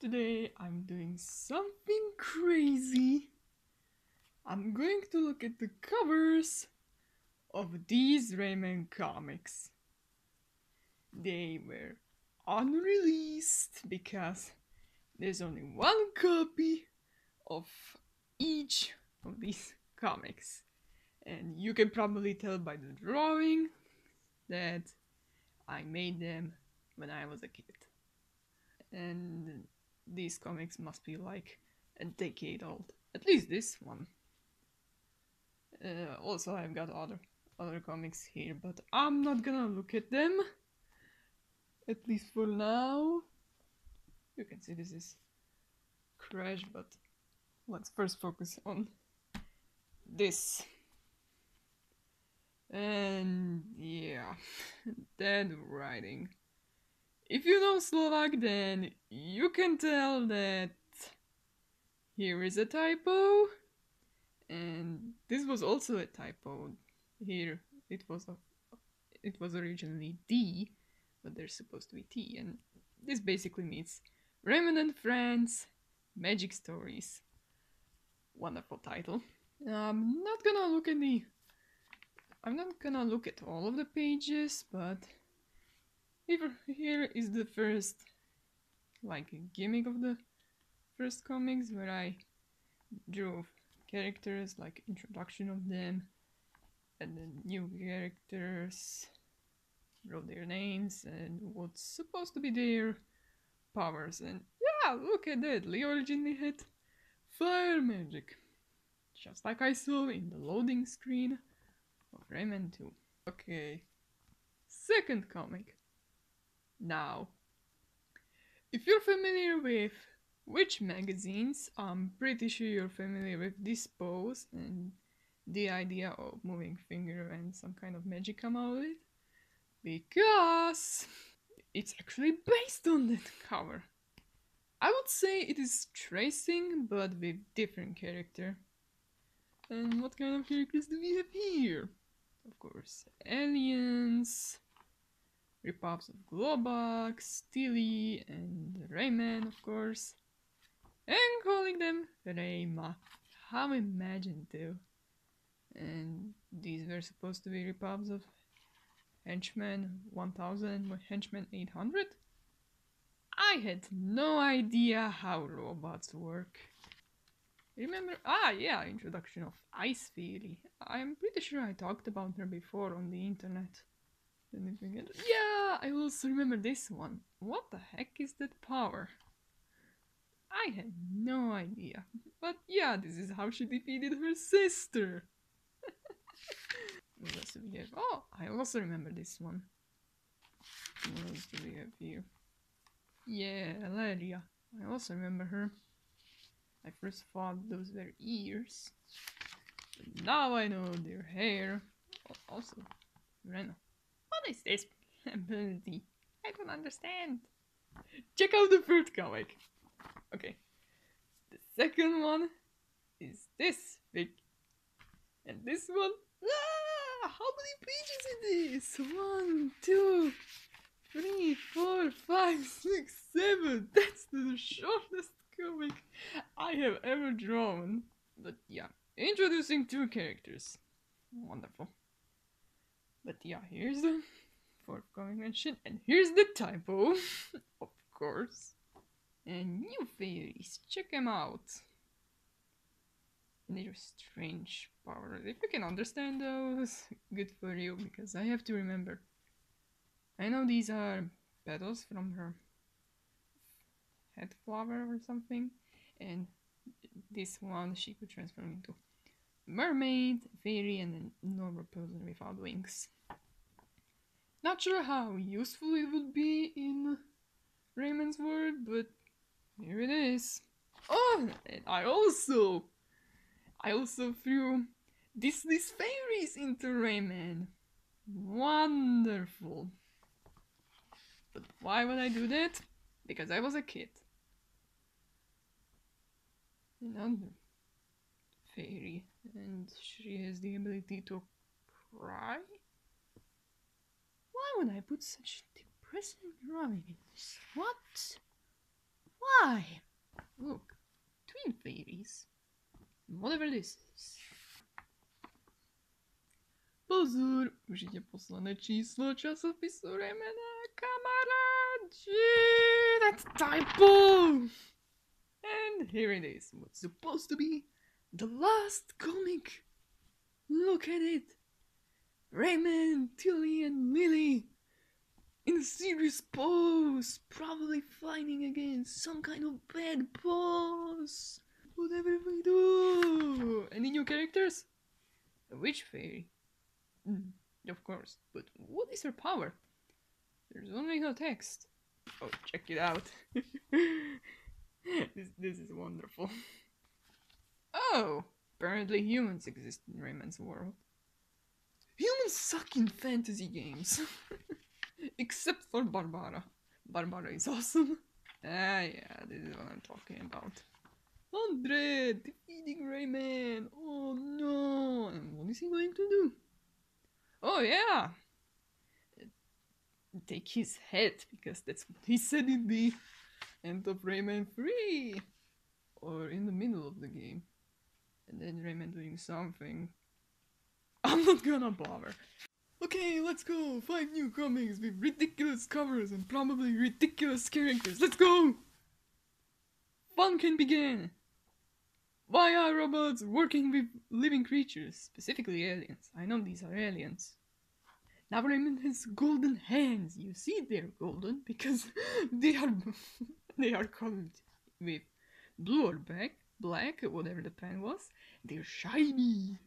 Today I'm doing something crazy. I'm going to look at the covers of these Rayman comics. They were unreleased because there's only one copy of each of these comics. And you can probably tell by the drawing that I made them when I was a kid. And these comics must be like a decade old. At least this one. Uh, also, I've got other other comics here, but I'm not gonna look at them. At least for now. You can see this is Crash, but let's first focus on this. And yeah, dead writing. If you know Slovak, then you can tell that here is a typo, and this was also a typo. Here it was a, it was originally D, but there's supposed to be T, and this basically means Remnant Friends Magic Stories. Wonderful title. I'm not gonna look at the. I'm not gonna look at all of the pages, but here, here is the first like gimmick of the first comics where I drew characters like introduction of them and then new characters wrote their names and what's supposed to be their powers and yeah look at that Leo originally had fire magic just like I saw in the loading screen of Rayman 2 okay second comic now. If you're familiar with Witch magazines, I'm pretty sure you're familiar with this pose and the idea of moving finger and some kind of magic come out of it. Because it's actually based on that cover. I would say it is tracing but with different character. And what kind of characters do we have here? Of course, aliens, ripoffs of Globox, Steely, and Rayman, of course, and calling them Rayma. How imaginative! And these were supposed to be ripoffs of Henchman 1000 and Henchman 800? I had no idea how robots work. Remember? Ah, yeah, introduction of Ice Fairy. I'm pretty sure I talked about her before on the internet. Anything else? Yeah, I also remember this one. What the heck is that power? I had no idea. But yeah, this is how she defeated her sister. what else do we have? Oh, I also remember this one. What else do we have here? Yeah, Valeria. I also remember her. I first thought those were ears. But now I know their hair. Oh, also, Rena. Is this ability? I don't understand. Check out the third comic. Okay. The second one is this big. And this one. Ah, how many pages it is? One, two, three, four, five, six, seven. That's the shortest comic I have ever drawn. But yeah, introducing two characters. Wonderful. But yeah, here's the forthcoming mention, and here's the typo, of course. And new fairies, check them out. And they're strange powers. If you can understand those, good for you, because I have to remember. I know these are petals from her head flower or something, and this one she could transform into mermaid, fairy, and a normal person without wings. Not sure how useful it would be in Rayman's world, but here it is. Oh, and I also, I also threw Disney's fairies into Rayman. Wonderful. But why would I do that? Because I was a kid. Another fairy, and she has the ability to cry? Why would I put such depressing drawing in this? What? why? Look, twin fairies. Whatever this is. Pozor, użycie posłane číslo časopisu Remena kamarádi. That's typo! And here it is, what's supposed to be the last comic. Look at it. Rayman, Tilly, and Lily in a serious pose, probably fighting against some kind of bad boss. Whatever we do. Any new characters? A witch fairy. Mm, of course, but what is her power? There's only no text. Oh, check it out. this, this is wonderful. Oh, apparently humans exist in Rayman's world. Humans suck in fantasy games. Except for Barbara. Barbara is awesome. Ah, yeah, this is what I'm talking about. 100! Defeating Rayman! Oh no! And what is he going to do? Oh yeah! Take his head, because that's what he said in the end of Rayman 3! Or in the middle of the game. And then Rayman doing something. Not gonna bother. Okay, let's go! Five new comics with ridiculous covers and probably ridiculous characters. Let's go! Fun can begin! Why are robots working with living creatures, specifically aliens? I know these are aliens. Now Rayman has golden hands. You see they're golden because they are they are colored with blue or black, black, whatever the pen was. They're shiny.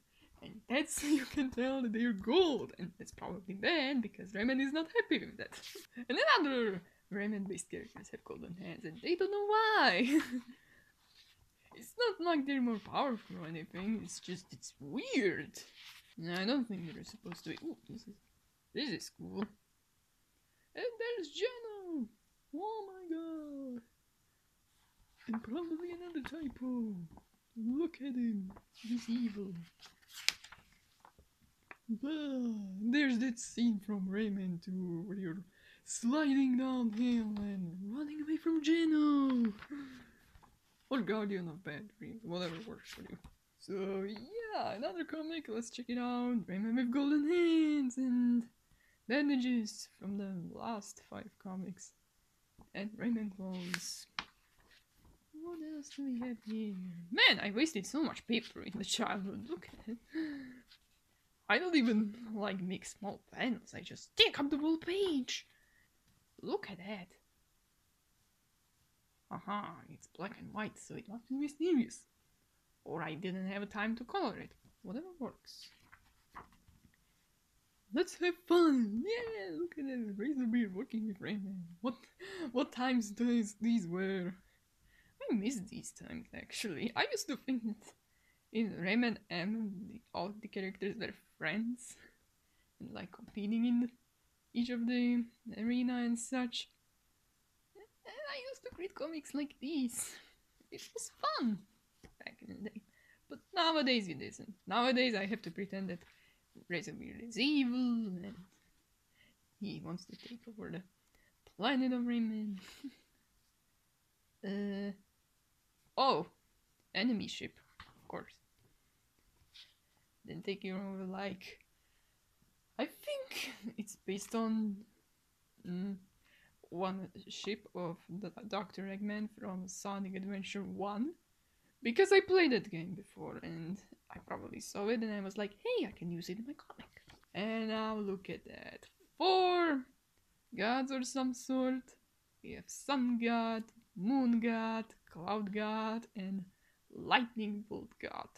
And that's you can tell that they're gold. And that's probably bad because Rayman is not happy with that. And then other Rayman based characters have golden hands and they don't know why. It's not like they're more powerful or anything. It's just it's weird. No, I don't think they're supposed to be. Ooh, this is this is cool. And there's Jano. Oh my god. And probably another typo. Look at him. He's evil. There's that scene from Rayman 2 where you're sliding downhill and running away from Jano or Guardian of Bad Dreams, whatever works for you. So yeah, another comic, let's check it out. Rayman with golden hands and bandages from the last five comics. And Rayman clothes. What else do we have here? Man, I wasted so much paper in the childhood. Look at it. I don't even like make small panels. I just take up the whole page. Look at that. Aha, it's black and white, so it must be mysterious. Or I didn't have time to color it. Whatever works. Let's have fun! Yeah, look at that Razorbeard working with Rayman. What what times these these were? I miss these times actually. I used to think that in Rayman M all the characters were friends and like competing in each of the arena and such. I used to read comics like these. It was fun back in the day. But nowadays it isn't. Nowadays I have to pretend that Razorbeard is evil and he wants to take over the planet of Rayman. uh, oh, enemy ship, of course. Then take you over like. I think it's based on. Mm, one ship of the Dr. Eggman from Sonic Adventure 1 because I played that game before and I probably saw it and I was like, hey, I can use it in my comic. And now look at that. Four gods or some sort. We have Sun God, Moon God, Cloud God, and Lightning Bolt God.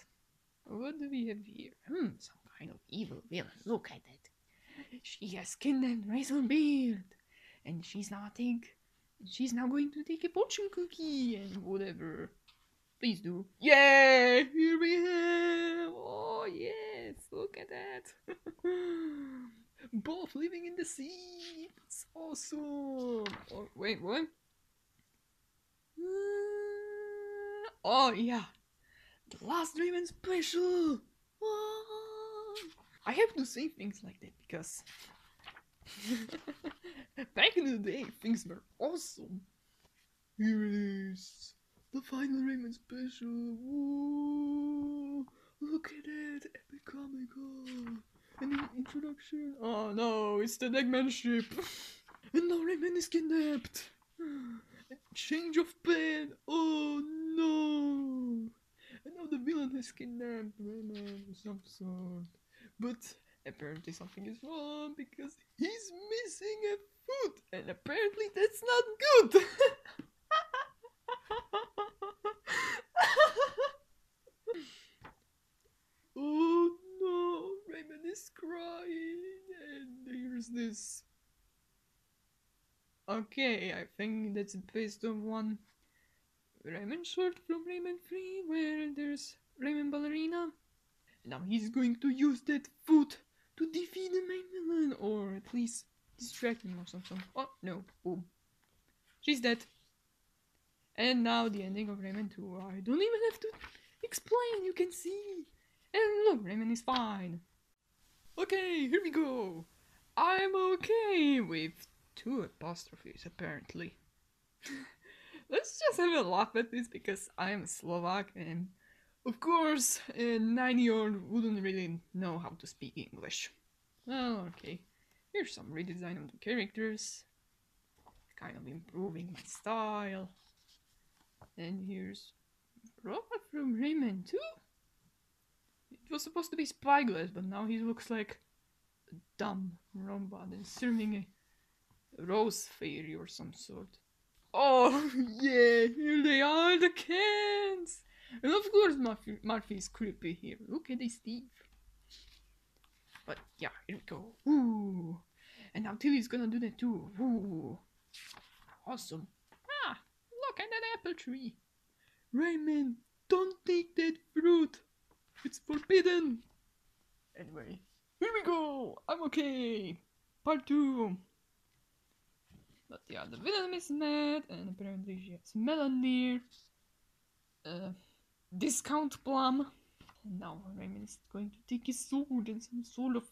What do we have here? Hmm, some kind of evil villain. Look at that. She has skin and razor beard and she's now take she's now going to take a fortune cookie and whatever. Please do. Yeah, here we have. Oh yes, look at that. Both living in the sea. It's awesome. Oh, wait, what? Uh, oh yeah, the last Rayman special. I have to say things like that because Back in the day, things were awesome. Here it is. The final Rayman special. Whoa! Look at it. Epic comic. Oh. And an introduction. Oh no, it's the Eggman ship. and now Rayman is kidnapped. Change of plan. Oh no. And know the villain has kidnapped Rayman of some sort. But apparently something is wrong because he's missing a foot. And apparently that's not good. oh no, Rayman is crying, and here's this. Okay, I think that's based on one Rayman short from Rayman Free, where there's Rayman Ballerina. Now he's going to use that foot to defeat the main villain, or at least distract him or something. Oh no, boom. She's dead. And now the ending of Rayman 2. I don't even have to explain, you can see. And look, Rayman is fine. Okay, here we go. I'm okay with two apostrophes, apparently. Let's just have a laugh at this because I'm Slovak and of course a 9 year old wouldn't really know how to speak English. Well, okay. Here's some redesign of the characters. Kind of improving my style. And here's Robot from Rayman 2. It was supposed to be Spyglass, but now he looks like a dumb robot and serving a rose fairy or some sort. Oh, yeah, here they are, the cans! And of course Murfy, Murfy is creepy here. Look at this teeth. But yeah, here we go. Ooh. And now Tilly's gonna do that too. Ooh. Awesome. Ah, look at that apple tree. Rayman, don't take that fruit. It's forbidden. Anyway, here we go. I'm okay. Part two. But yeah, the villain is mad, and apparently she has Melanie. Uh, discount plum. And now Rayman is going to take his sword and some sort of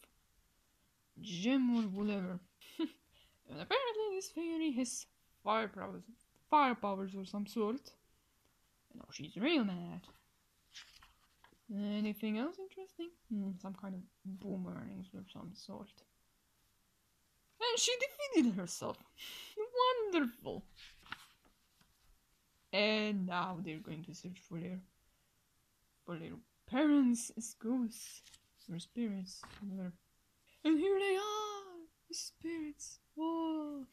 gem or whatever. and apparently this fairy has fire powers, fire powers or some sort. And now she's real mad. Anything else interesting? Hmm, some kind of boomerangs of some sort. And she defeated herself. Wonderful. And now they're going to search for their for their parents ghosts or spirits. Whatever. And here they are, the spirits. Whoa.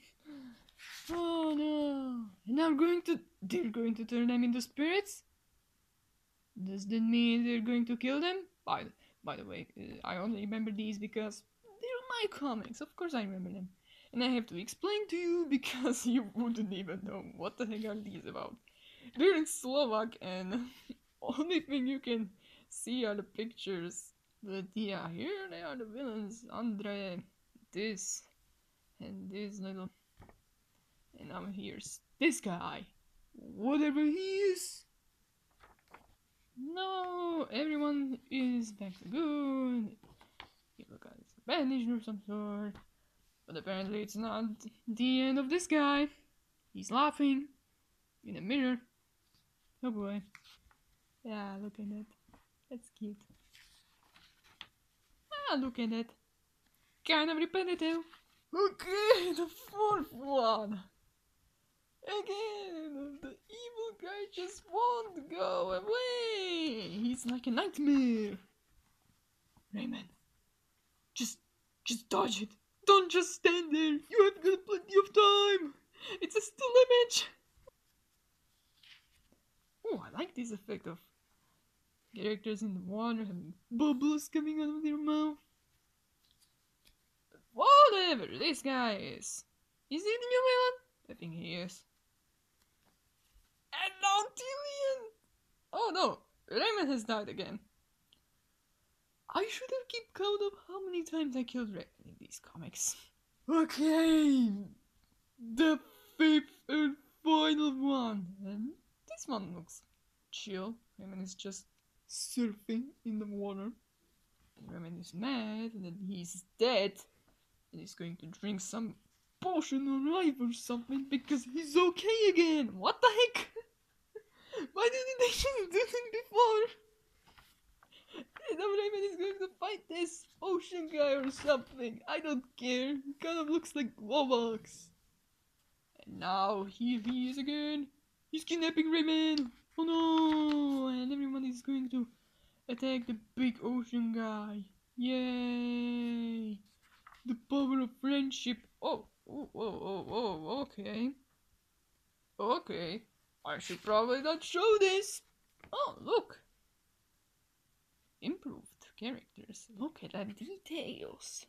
Oh no. And now going to they're going to turn them into spirits? Does that mean they're going to kill them? By the, by the way, uh, I only remember these because my comics. Of course I remember them. And I have to explain to you because you wouldn't even know what the heck are these about. They're in Slovak and only thing you can see are the pictures. But yeah, here they are the villains. Andre, this, and this little. And now here's this guy. Whatever he is. No, everyone is back to good. Look at it's bandage or some sort. But apparently it's not the end of this guy. He's laughing in a mirror. Oh boy. Yeah, look at that. That's cute. Ah, look at that. Kind of repetitive. Okay, the fourth one. Again, the evil guy just won't go away. He's like a nightmare. Rayman, just, dodge it. Don't just stand there. You have got plenty of time. It's a still image. Oh, I like this effect of characters in the water having bubbles coming out of their mouth. Whatever this guy is. Is he the new villain? I think he is. And now Tillian! Oh no, Rayman has died again. I should have kept count of how many times I killed Rayman in these comics. Okay, the fifth and final one. And this one looks chill. Rayman is just surfing in the water. Rayman is mad and then he's dead and he's going to drink some potion alive or something because he's okay again. What the heck? Why didn't they just do it before? Rayman is going to fight this ocean guy or something. I don't care. He kind of looks like Globox. And now here he is again. He's kidnapping Rayman. Oh no! And everyone is going to attack the big ocean guy. Yay! The power of friendship. Oh, oh, oh, oh, oh, okay. Okay. I should probably not show this. Oh, look. Improved characters. Look at the details.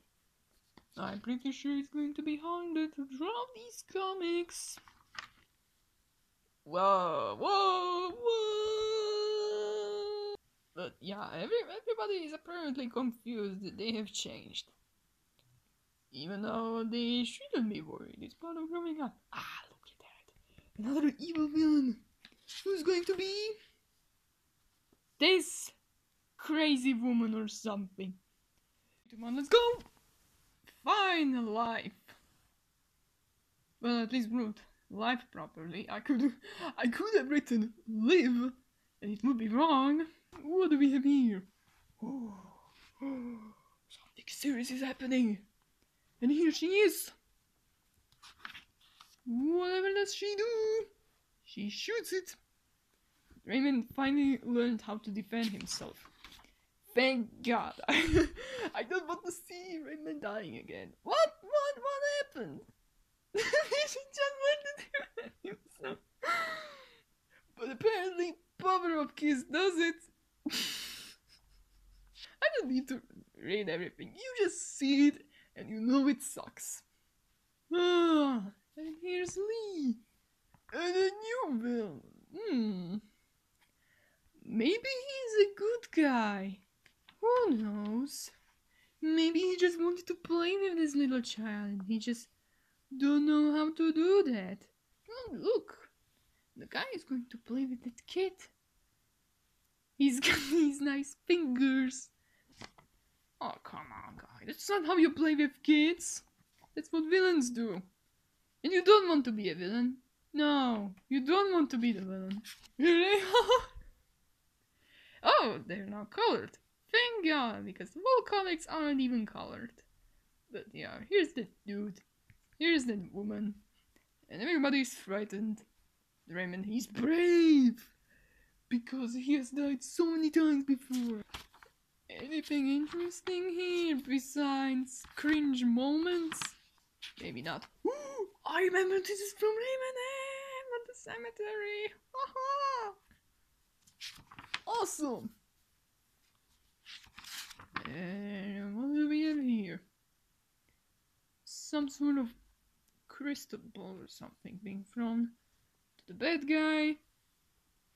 I'm pretty sure it's going to be harder to draw these comics. Whoa, whoa, whoa! But yeah, every, everybody is apparently confused that they have changed. Even though they shouldn't be worried, it's part of growing up. Ah, look at that. Another evil villain. Who's going to be? This crazy woman or something. Come on, let's go! Fine, life. Well, at least wrote life properly. I could, I could have written live, and it would be wrong. What do we have here? Something serious is happening. And here she is. Whatever does she do? She shoots it. Rayman finally learned how to defend himself. Thank God. I don't want to see Rayman dying again. What? What? What happened? just to himself. But apparently, Power of Kiss does it. I don't need to read everything. You just see it and you know it sucks. And here's Ly. And a new villain. Hmm. Maybe he's a good guy. Who knows? Maybe he just wanted to play with this little child. And he just don't know how to do that. Oh, look. The guy is going to play with that kid. He's got these nice fingers. Oh, come on, guy. That's not how you play with kids. That's what villains do. And you don't want to be a villain. No, you don't want to be the villain. Really? oh, they're now colored. Thank God, because the whole comics aren't even colored. But yeah, here's the dude. Here's the woman. And everybody's frightened. Rayman, he's brave! Because he has died so many times before. Anything interesting here besides cringe moments? Maybe not. Ooh, I remember this is from Rayman at the cemetery. awesome. And what do we have here? Some sort of crystal ball or something being thrown to the bad guy.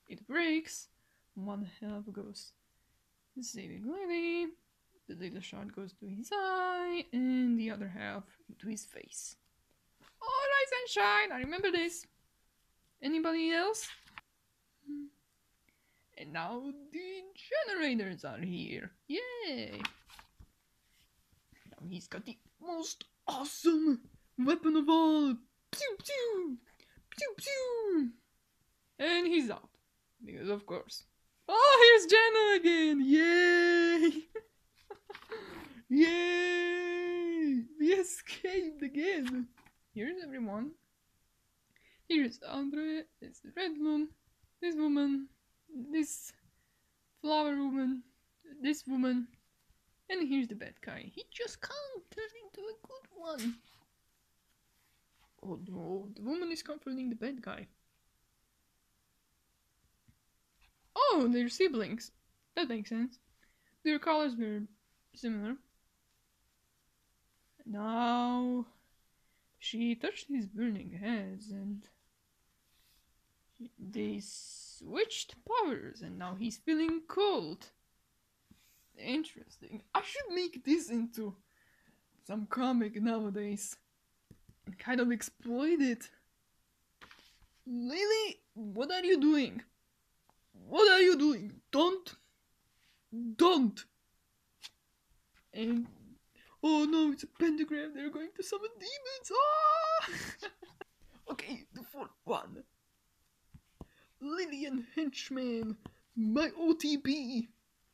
It breaks. One half goes saving Lily. The little shot goes to his eye, and the other half to his face. Oh, rise and shine! I remember this. Anybody else? Hmm. And now the generators are here. Yay! Now he's got the most awesome weapon of all. Pew pew! Pew pew! And he's out. Because of course. Oh, here's Jano again! Yay! Yay! We escaped again! Here's everyone. Here's Andre, it's the Red Moon, this woman, this flower woman, this woman, and here's the bad guy. He just can't turn into a good one. Oh no, the woman is comforting the bad guy. Oh, they're siblings. That makes sense. Their colors were similar. Now she touched his burning hands and they switched powers and now he's feeling cold. Interesting. I should make this into some comic nowadays and kind of exploit it. Lily, what are you doing? What are you doing? Don't. Don't. And Oh no, it's a pentagram. They're going to summon demons. Ah! okay, the fourth one. Lillian Henchman, my OTP.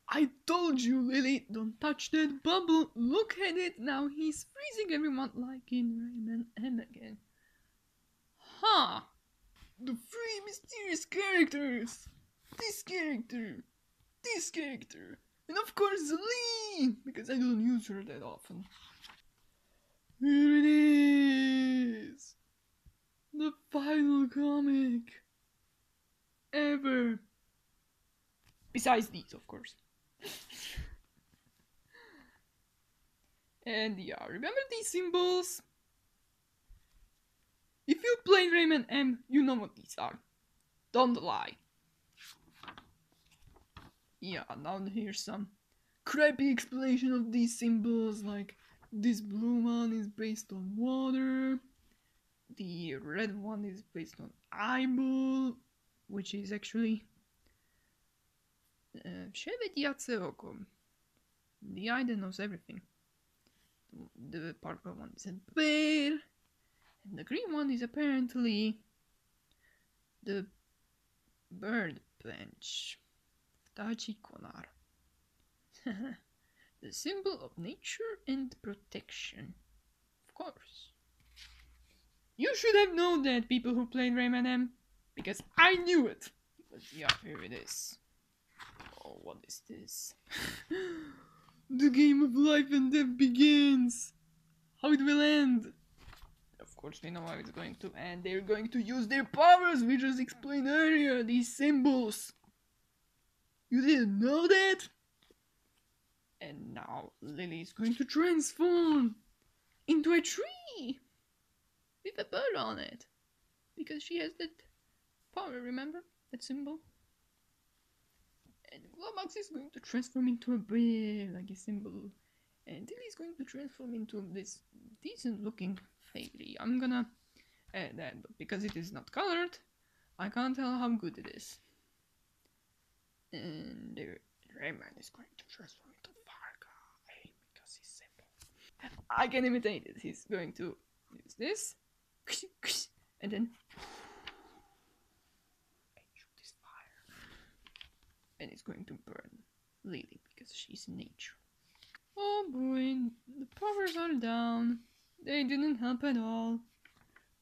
I told you, Lily, don't touch that bubble. Look at it now. He's freezing everyone like in Rayman M again. Huh. The three mysterious characters. This character. This character. And of course Ly, because I don't use her that often. Here it is. The final comic. Ever. Besides these, of course. and yeah, remember these symbols? If you play Rayman M, you know what these are. Don't lie. Yeah, now here's some crappy explanation of these symbols, like this blue one is based on water, the red one is based on eyeball, which is actually uh, Przewidiace oko. The eye that knows everything. The purple one is a bear, and the green one is apparently the bird bench. Tachi Konar. the symbol of nature and protection. Of course. You should have known that, people who played Rayman M, because I knew it. But yeah, here it is. Oh, what is this? the game of life and death begins! How it will end! Of course, we know how it's going to end. They're going to use their powers, we just explained earlier, these symbols. You didn't know that? And now Lily is going to transform into a tree with a bird on it because she has that power, remember? That symbol? And Globox is going to transform into a bear, like a symbol. And Lily is going to transform into this decent looking fairy. I'm gonna add that, but because it is not colored, I can't tell how good it is. And the Rayman is going to transform into Far Guy because he's simple. I can imitate it. He's going to use this, and then shoot this fire, and it's going to burn Lily because she's nature. Oh boy, the powers are down. They didn't help at all.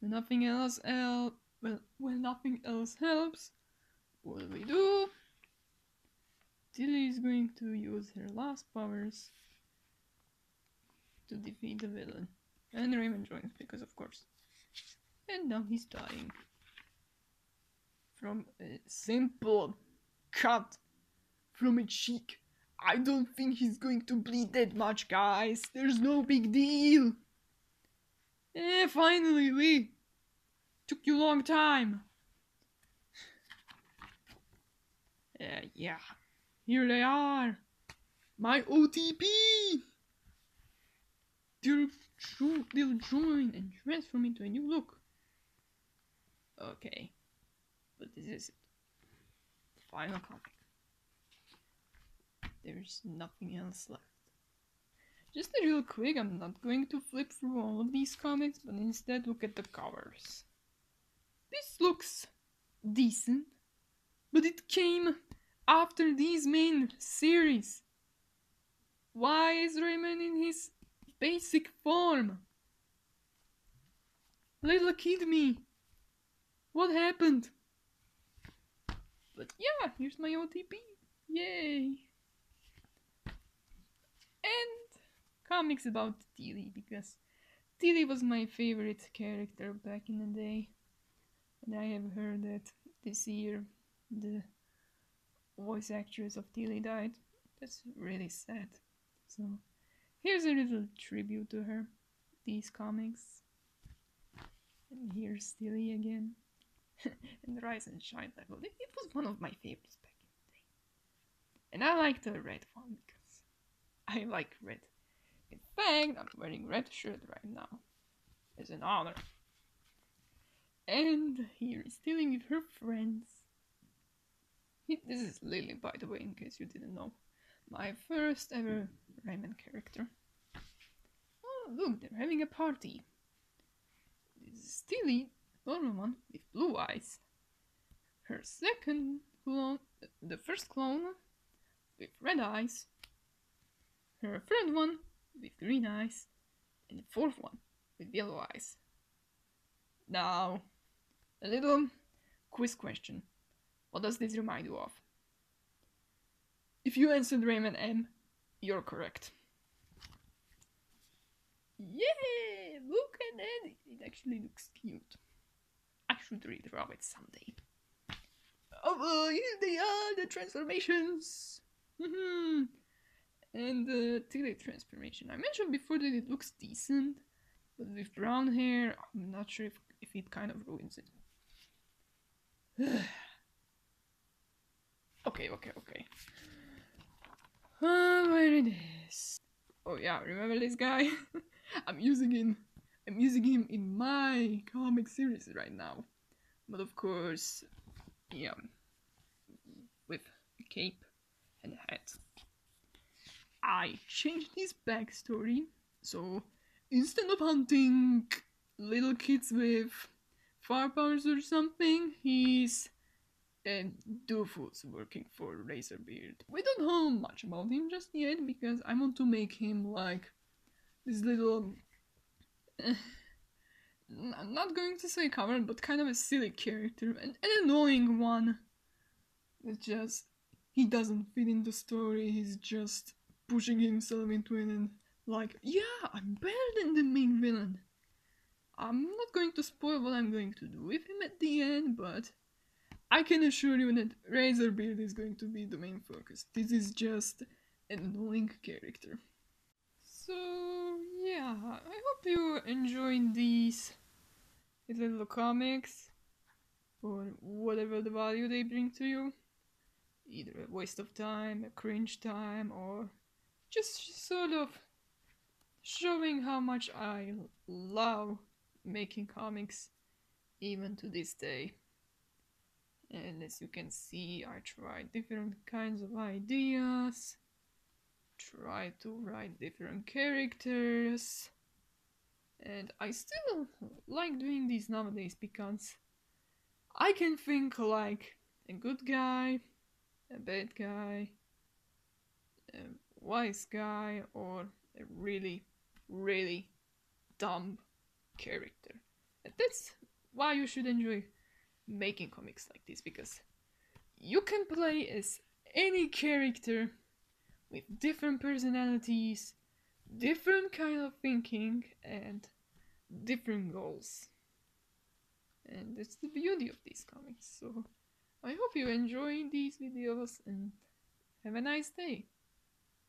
When nothing else help, well, when nothing else helps, what do we do? Tilly is going to use her last powers to defeat the villain. And Rayman joins because of course. And now he's dying. From a simple cut from a cheek. I don't think he's going to bleed that much, guys. There's no big deal. Eh, finally, Ly. Took you a long time. Uh, yeah. Here they are! My OTP! They'll, they'll join and transform into a new look. Okay. But this is it. Final comic. There's nothing else left. Just a real quick, I'm not going to flip through all of these comics, but instead look at the covers. This looks decent, but it came after these main series? Why is Rayman in his basic form? Little kid me. What happened? But yeah, here's my OTP. Yay! And comics about Tilly because Tilly was my favorite character back in the day. And I have heard that this year the voice actress of Tilly died. That's really sad. So here's a little tribute to her. These comics. And here's Tilly again. and Rise and Shine level. It, was one of my favorites back in the day. And I like the red one because I like red. In fact, I'm wearing red shirt right now. As an honor. And here is Tilly with her friends. This is Lily, by the way, in case you didn't know. My first ever Rayman character. Oh, look, they're having a party. This is Tilly, normal one, with blue eyes. Her second clone, the first clone, with red eyes. Her third one, with green eyes. And the fourth one, with yellow eyes. Now, a little quiz question. What does this remind you of? If you answered Rayman M, you're correct. Yeah, look at that. It actually looks cute. I should redraw it someday. Oh, uh, here they are, the transformations. Mm-hmm. And the Tilly transformation. I mentioned before that it looks decent, but with brown hair, I'm not sure if, if it kind of ruins it. okay, okay, okay. Uh, where it is? Oh yeah, remember this guy? I'm using him. I'm using him in my comic series right now. But of course, yeah, with a cape and a hat. I changed his backstory, so instead of hunting little kids with fire powers or something, he's a doofus working for Razorbeard. We don't know much about him just yet because I want to make him like this little. Uh, I'm not going to say covered, but kind of a silly character, an, an annoying one. It's just he doesn't fit in the story. He's just pushing himself into it and like, yeah, I'm better than the main villain. I'm not going to spoil what I'm going to do with him at the end, but I can assure you that Razorbeard is going to be the main focus. This is just an annoying character. So yeah, I hope you enjoyed these little comics or whatever the value they bring to you. Either a waste of time, a cringe time, or just sort of showing how much I love making comics even to this day. And as you can see, I tried different kinds of ideas, try to write different characters, and I still like doing these nowadays because I can think like a good guy, a bad guy, a wise guy, or a really, really dumb character. And that's why you should enjoy making comics like this because you can play as any character with different personalities, different kind of thinking, and different goals. And that's the beauty of these comics. So I hope you enjoy these videos and have a nice day.